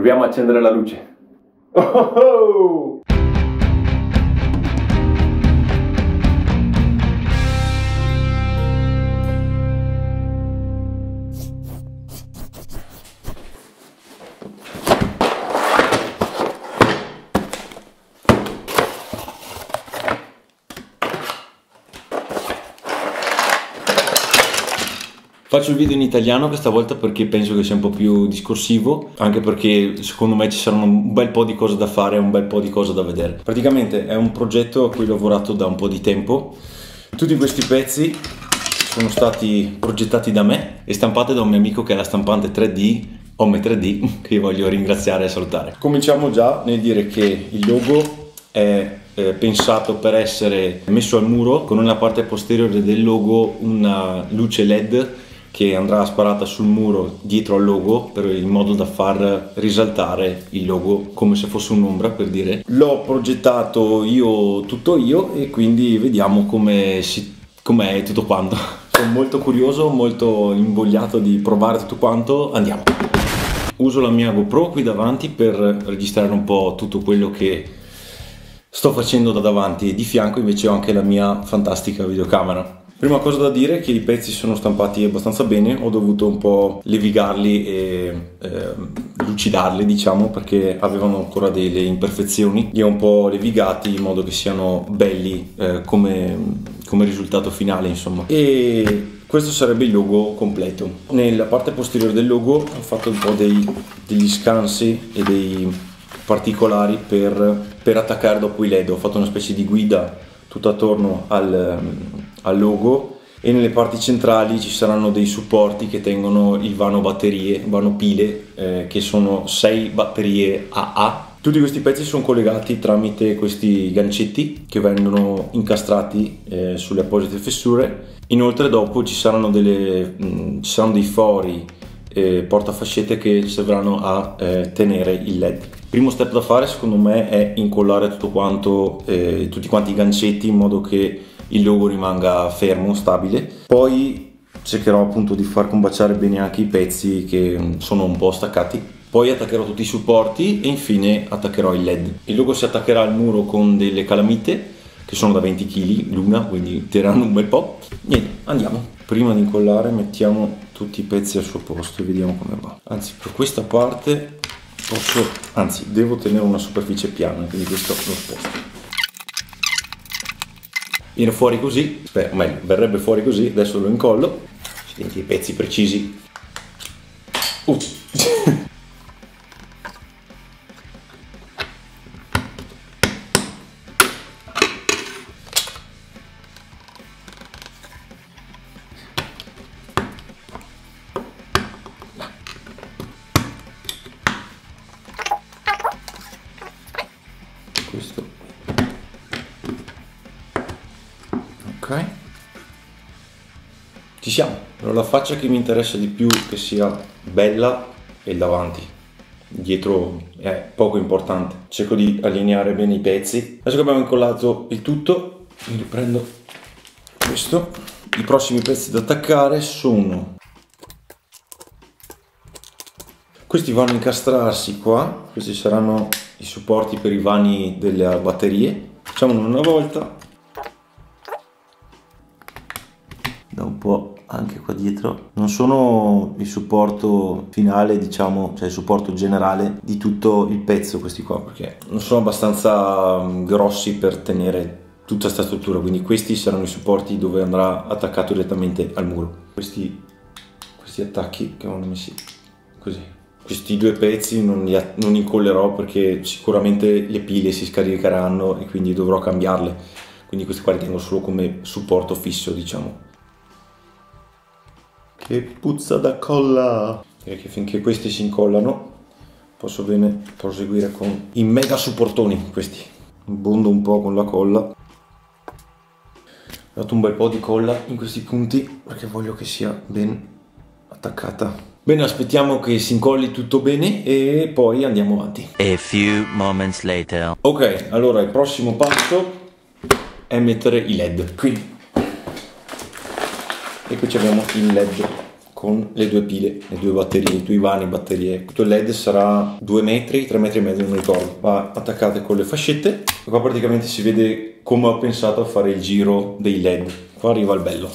Proviamo a accendere la luce. Oh oh Faccio il video in italiano questa volta perché penso che sia un po' più discorsivo, anche perché secondo me ci saranno un bel po' di cose da fare un bel po' di cose da vedere. Praticamente è un progetto a cui ho lavorato da un po' di tempo. Tutti questi pezzi sono stati progettati da me e stampati da un mio amico che è la stampante 3D Home 3D che voglio ringraziare e salutare. Cominciamo già nel dire che il logo è eh, pensato per essere messo al muro con nella parte posteriore del logo una luce LED che andrà sparata sul muro dietro al logo per, in modo da far risaltare il logo come se fosse un'ombra per dire. L'ho progettato io tutto io e quindi vediamo come si, com'è tutto quanto. Sono molto curioso molto invogliato di provare tutto quanto. Andiamo. Uso la mia GoPro qui davanti per registrare un po' tutto quello che sto facendo da davanti. Di fianco invece ho anche la mia fantastica videocamera Prima cosa da dire è che i pezzi sono stampati abbastanza bene, ho dovuto un po' levigarli e eh, lucidarli diciamo perché avevano ancora delle imperfezioni, li ho un po' levigati in modo che siano belli eh, come, come risultato finale insomma. E questo sarebbe il logo completo. Nella parte posteriore del logo ho fatto un po' dei, degli scansi e dei particolari per, per attaccare dopo i led, ho fatto una specie di guida tutto attorno al, al logo e nelle parti centrali ci saranno dei supporti che tengono il vano batterie, vano pile, eh, che sono 6 batterie AA. Tutti questi pezzi sono collegati tramite questi gancetti che vengono incastrati eh, sulle apposite fessure. Inoltre dopo ci saranno, delle, mh, mm, ci saranno dei fori eh, portafascette che serviranno a eh, tenere il led. Primo step da fare secondo me è incollare tutto quanto, eh, tutti quanti i gancetti in modo che il logo rimanga fermo, stabile. Poi cercherò appunto di far combaciare bene anche i pezzi che sono un po' staccati. Poi attaccherò tutti i supporti e infine attaccherò il LED. Il logo si attaccherà al muro con delle calamite che sono da 20 kg l'una, quindi tireranno un bel po'. Niente, andiamo. Prima di incollare mettiamo tutti i pezzi al suo posto e vediamo come va. Anzi, per questa parte posso, anzi, devo tenere una superficie piana, quindi questo lo sposto viene fuori così, beh, meglio, verrebbe fuori così, adesso lo incollo, senti i pezzi precisi. Uh. Ci siamo. Allora, la faccia che mi interessa di più che sia bella è il davanti. Dietro è poco importante. Cerco di allineare bene i pezzi. Adesso che abbiamo incollato il tutto, mi riprendo questo. I prossimi pezzi da attaccare sono questi vanno a incastrarsi qua questi saranno i supporti per i vani delle batterie facciamolo una volta da un po' anche qua dietro non sono il supporto finale diciamo cioè il supporto generale di tutto il pezzo questi qua perché non sono abbastanza mm, grossi per tenere tutta questa struttura quindi questi saranno i supporti dove andrà attaccato direttamente al muro. Questi, questi attacchi che vanno messi così. Questi due pezzi non li, non incollerò perché sicuramente le pile si scaricheranno e quindi dovrò cambiarle. Quindi questi qua li tengo solo come supporto fisso diciamo che puzza da colla! Direi che finché questi si incollano posso bene proseguire con i mega supportoni questi. Bondo un po' con la colla. Ho dato un bel po' di colla in questi punti perché voglio che sia ben attaccata. Bene, aspettiamo che si incolli tutto bene e poi andiamo avanti. A few moments later. Ok, allora il prossimo passo è mettere i led. Qui e qui abbiamo il led con le due pile, le due batterie, i due vani batterie. Tutto il LED sarà 2 metri, 3 metri e mezzo, non ricordo. Va attaccate con le fascette. E qua praticamente si vede come ho pensato a fare il giro dei LED. Qua arriva il bello.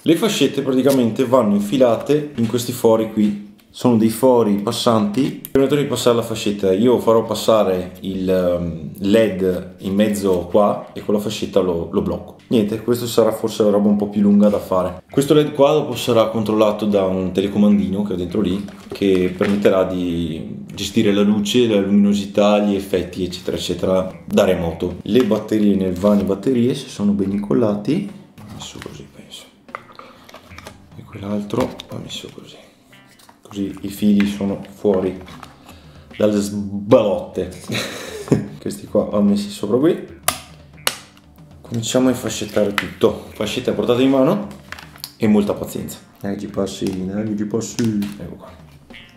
Le fascette praticamente vanno infilate in questi fori qui. Sono dei fori passanti. Permettono di passare la fascetta. Io farò passare il um, LED in mezzo qua e con la fascetta lo, lo blocco. Niente, questo sarà forse la roba un po' più lunga da fare. Questo LED qua dopo sarà controllato da un telecomandino che ho dentro lì che permetterà di gestire la luce, la luminosità, gli effetti eccetera eccetera da remoto. Le batterie nel vani batterie se sono ben incollati, messo così penso. E quell'altro va messo così. Così i fili sono fuori dalle sbalotte. Questi qua vanno messi sopra qui cominciamo a infascettare tutto. Fascetta a portata in mano e molta pazienza. Dai ci passi dai ci passi. Ecco qua.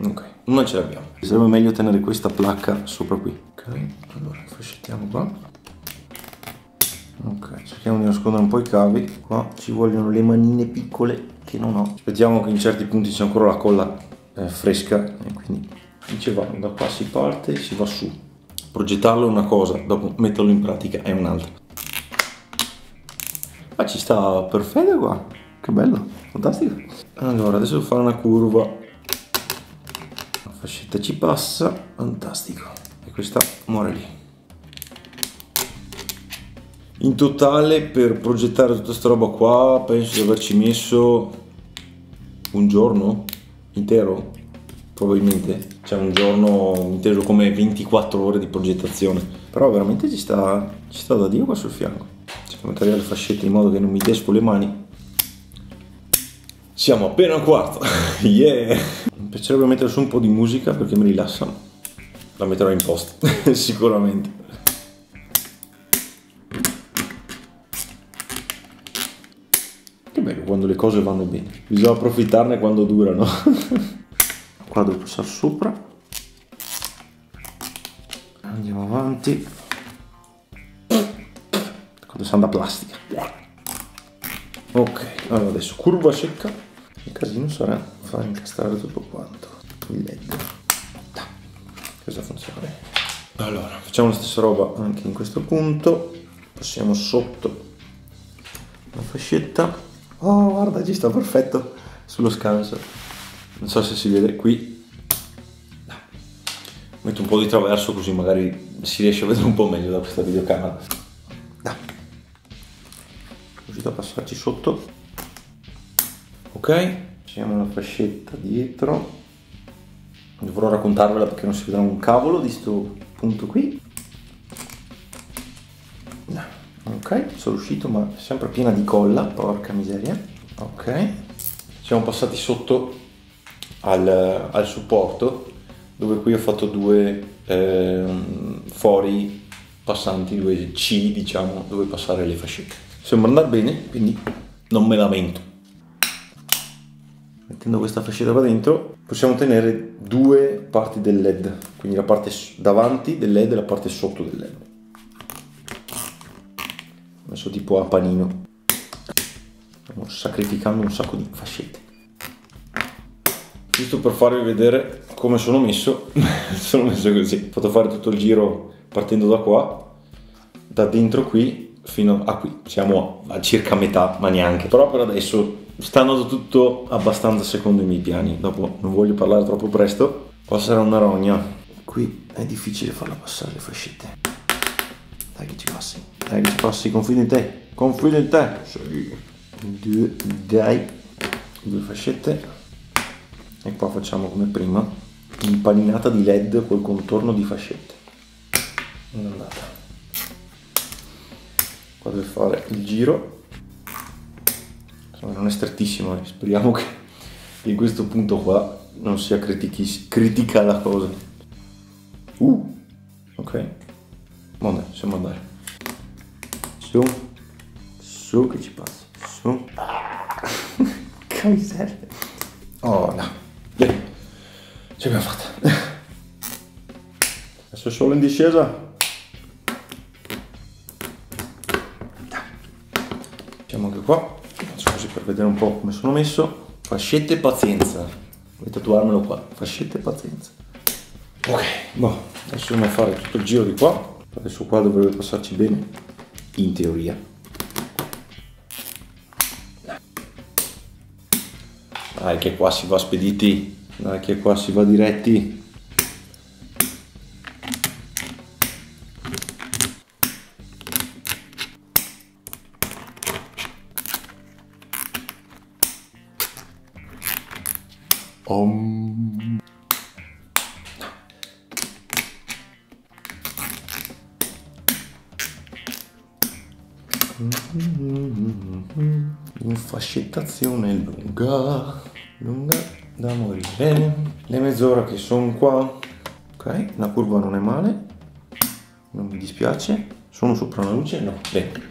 Ok una ce l'abbiamo. Sarebbe meglio tenere questa placca sopra qui. Ok allora fascettiamo qua. Ok. Cerchiamo di nascondere un po' i cavi. Qua ci vogliono le manine piccole che non ho. Aspettiamo che in certi punti c'è ancora la colla eh, fresca. E quindi dicevamo da qua si parte e si va su. Progettarlo è una cosa dopo metterlo in pratica è un'altra Ah, ci sta perfetto qua. Che bello, fantastico. Allora, adesso devo fare una curva. La fascetta ci passa, fantastico. E questa muore lì. In totale, per progettare tutta questa roba qua, penso di averci messo un giorno intero, probabilmente. Cioè un giorno inteso come 24 ore di progettazione. Però veramente ci sta, ci sta da Dio qua sul fianco mettere le fascette in modo che non mi desco le mani. Siamo appena a un quarto. Yeah. Mi piacerebbe mettere su un po' di musica perché mi rilassa. La metterò in post sicuramente. Che bello quando le cose vanno bene. Bisogna approfittarne quando durano. Qua devo passare sopra. Andiamo avanti da plastica. Ok allora adesso curva secca. Il casino sarà far incastrare tutto quanto. Il led. Questa funziona? Bene allora facciamo la stessa roba anche in questo punto. Passiamo sotto la fascetta. Oh guarda ci sta perfetto sullo scanso. Non so se si vede qui. Metto un po' di traverso così magari si riesce a vedere un po' meglio da questa videocamera così da passarci sotto. Ok? Facciamo la fascetta dietro. Dovrò raccontarvela perché non si vedrà un cavolo di sto punto qui. Ok sono uscito ma sempre piena di colla porca miseria. Ok. Siamo passati sotto al, al supporto dove qui ho fatto due eh, fori passanti due C diciamo dove passare le fascette sembra andare bene quindi non me lamento mettendo questa fascetta qua dentro possiamo tenere due parti del led quindi la parte davanti del led e la parte sotto del led. Messo tipo a panino. Stiamo sacrificando un sacco di fascette. Giusto per farvi vedere come sono messo sono messo così. Ho fatto fare tutto il giro partendo da qua da dentro qui fino a qui, siamo a circa metà, ma neanche. Però per adesso sta andando tutto abbastanza secondo i miei piani. Dopo non voglio parlare troppo presto. Qua sarà una rogna. Qui è difficile farla passare le fascette. Dai che ci passi, dai che ci passi, confido in te, confido in te. Sì. Due, dai, due fascette. E qua facciamo come prima, impaninata di led col contorno di fascette. Un'andata qua deve fare il giro. Insomma non è strettissimo eh. speriamo che in questo punto qua non sia critica la cosa. Uh! Ok. Vabbè possiamo andare. Su. Su che ci passa. Su. Che miseria. Oh no. Bene. ce l'abbiamo fatta. Adesso solo in discesa qua così per vedere un po' come sono messo Fascette e pazienza. Vuoi tatuarmelo qua? Fascette e pazienza. Ok, boh, adesso dobbiamo fare tutto il giro di qua. Adesso qua dovrebbe passarci bene, in teoria. Dai che qua si va spediti, dai che qua si va diretti. Om. Infascettazione lunga, lunga da morire. Le mezz'ora che sono qua. Ok, la curva non è male. Non mi dispiace. Sono sopra una luce? No, bene.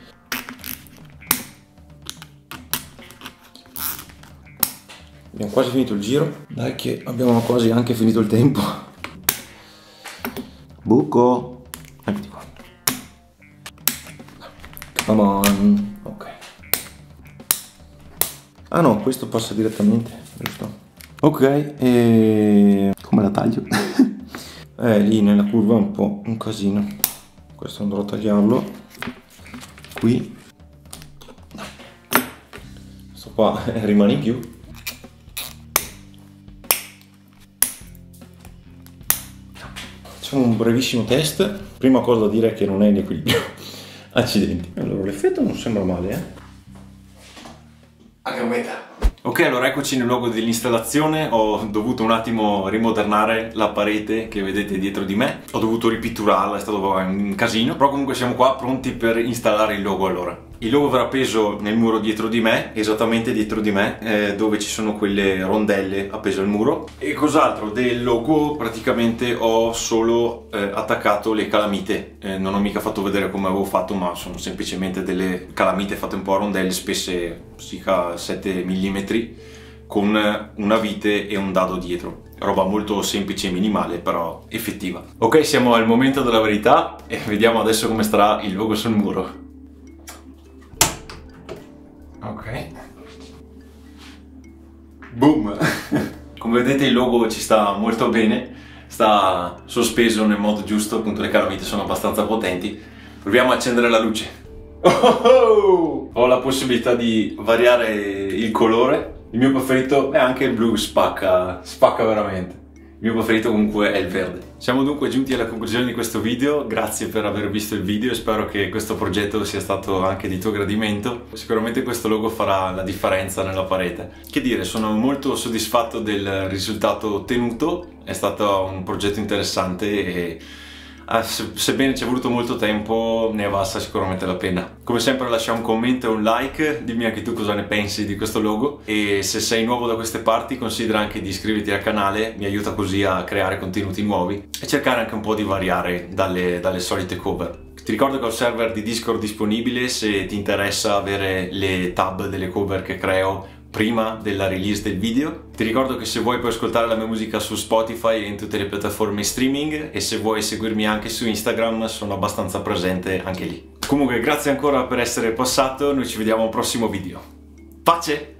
Abbiamo quasi finito il giro. Dai che abbiamo quasi anche finito il tempo. Buco. Eccoti qua. Come on. Ok. Ah no, questo passa direttamente, giusto? Ok, e... come la taglio? eh, lì nella curva è un po' un casino. Questo andrò a tagliarlo. Qui. Questo qua rimane in più. Facciamo un brevissimo test. Prima cosa da dire è che non è in equilibrio. Accidenti. Allora, l'effetto non sembra male, eh? Anche a metà. Ok, allora eccoci nel luogo dell'installazione. Ho dovuto un attimo rimodernare la parete che vedete dietro di me. Ho dovuto ripitturarla, è stato un casino. Però comunque siamo qua pronti per installare il logo allora. Il logo verrà appeso nel muro dietro di me, esattamente dietro di me, eh, dove ci sono quelle rondelle appese al muro. E cos'altro? Del logo praticamente ho solo eh, attaccato le calamite. Eh, non ho mica fatto vedere come avevo fatto, ma sono semplicemente delle calamite fatte un po' a rondelle, spesse circa 7 mm, con una vite e un dado dietro roba molto semplice e minimale però effettiva ok siamo al momento della verità e vediamo adesso come starà il logo sul muro boom come vedete il logo ci sta molto bene sta sospeso nel modo giusto appunto le calamite sono abbastanza potenti proviamo a accendere la luce Oh, ho la possibilità di variare il colore. Il mio preferito è anche il blu, spacca, spacca veramente. Il mio preferito comunque è il verde. Siamo dunque giunti alla conclusione di questo video, grazie per aver visto il video e spero che questo progetto sia stato anche di tuo gradimento. Sicuramente questo logo farà la differenza nella parete. Che dire, sono molto soddisfatto del risultato ottenuto, è stato un progetto interessante e sebbene ci è voluto molto tempo, ne è valsa sicuramente la pena. Come sempre lascia un commento e un like, dimmi anche tu cosa ne pensi di questo logo e se sei nuovo da queste parti considera anche di iscriverti al canale, mi aiuta così a creare contenuti nuovi e cercare anche un po' di variare dalle, dalle solite cover. Ti ricordo che ho il server di Discord disponibile se ti interessa avere le tab delle cover che creo prima della release del video. Ti ricordo che se vuoi puoi ascoltare la mia musica su Spotify e in tutte le piattaforme streaming e se vuoi seguirmi anche su Instagram sono abbastanza presente anche lì. Comunque grazie ancora per essere passato, noi ci vediamo al prossimo video. Pace!